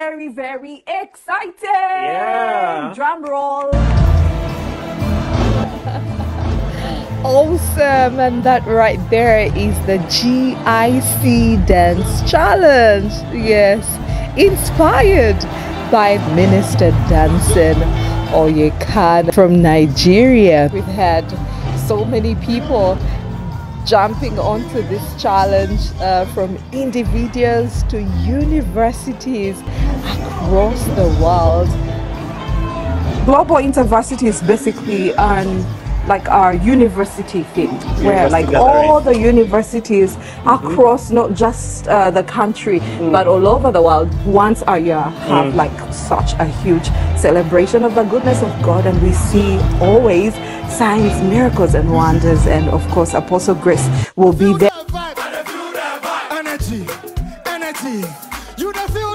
very, very excited. Yeah. Drum roll. Awesome, and that right there is the GIC Dance Challenge. Yes, inspired by Minister Dunsin Oyekan from Nigeria. We've had so many people jumping onto this challenge uh, from individuals to universities across the world. Global InterVarsity is basically an like our university thing, where like all the universities mm -hmm. across not just uh, the country mm. but all over the world once a year have mm. like such a huge celebration of the goodness of God, and we see always signs, miracles, and wonders, and of course Apostle Grace will be there. Energy, energy, you feel